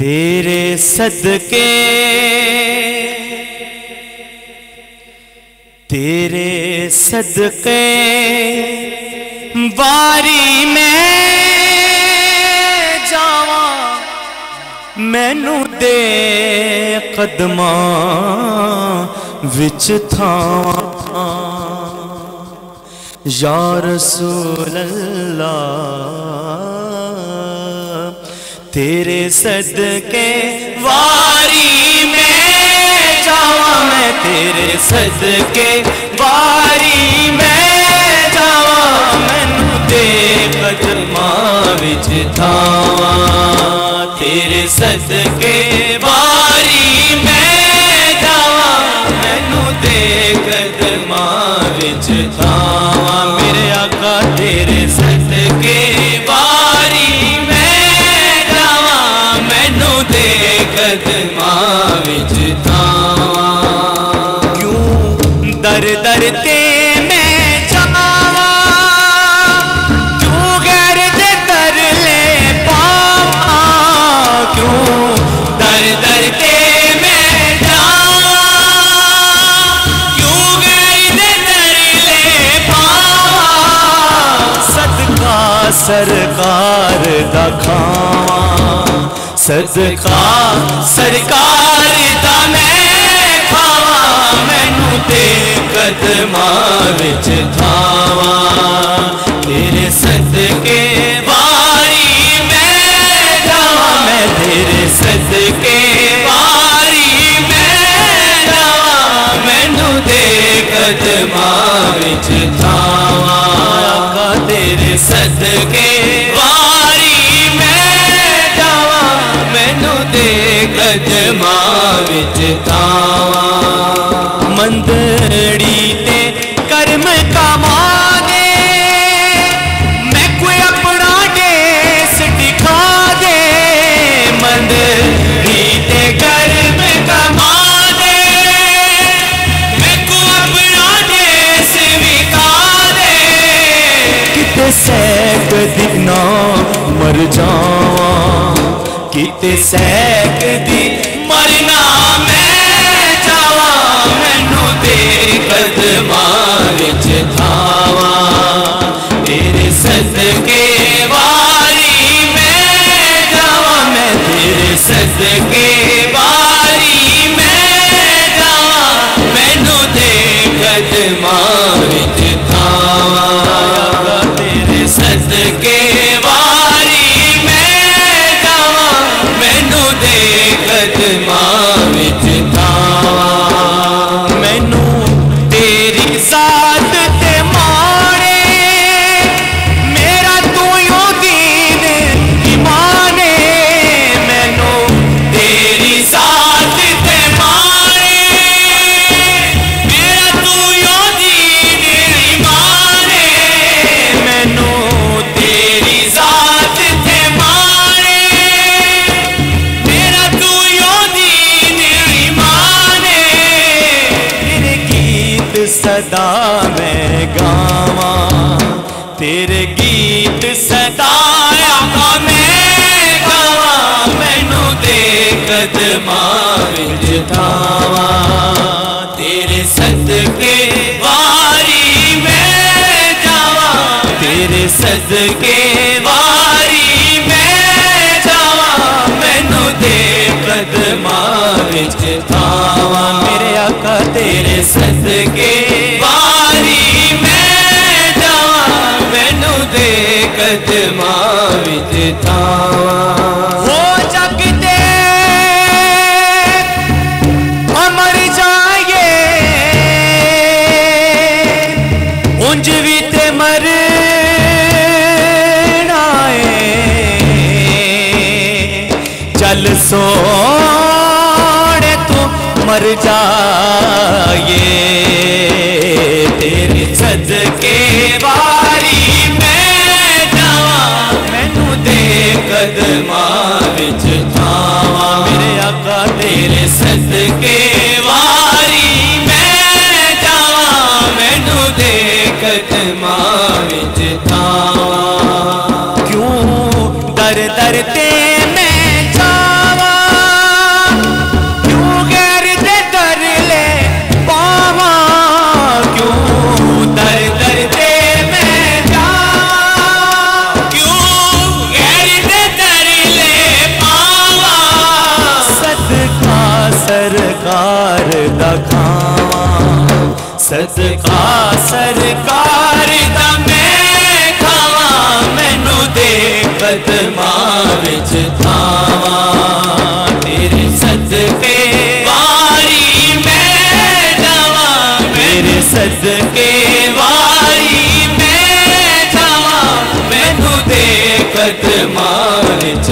ਤੇਰੇ ਸਦਕੇ ਤੇਰੇ ਸਦਕੇ ਵਾਰੀ ਮੈਂ ਜਾਵਾਂ, ਮੈਨੂੰ ਦੇ ਕਦਮਾਂ ਵਿੱਚ ਥਾਂ ਯਾ ਰਸੂਲ ਅੱਲਾ तेरे सदके वारी में जावा मैं, तेरे सदके वारी में जावा मैनू दे कदमा विच थावा। तेरे सदके वारी में जावा मैनू दे सरकार खावा। सदका सरकार खावा। मैनू ते कदमा विच थावा। तेरे सदके वारी मैं जावा। मैं तेरे सदके वारी मैं मैनू दे कदमा विच आका सदके वारी मैं जावा मैनू दे कदमा विच थावा मंदड़ी ਮਰ ਜਾਵਾਂ। ਕਿਤੇ ਸਹਿਕਦੀ ਮਰਨਾ सदा मैं गावा, तेरे गीत सदा आका मैं गावा, मैनू दे कदमा विच थावा। तेरे सदके वारी मैं जावा, तेरे सदके वारी मैं जावा, मैनू दे कदमा विच थावा। मेरे आका, तेरे सदके चल सोने तू मर जाए। तेरे सदके वारी मैं जावा मैनू दे कदमा विच थावा। मेरे आका तेरे सदके वारी मैं जावा मैनू दे कदमा मैं जावा सस खां सतकार तव्हां मैनू दे कद मारजाम सज के वारी में सजके वारी में था मैनू दे कद मारज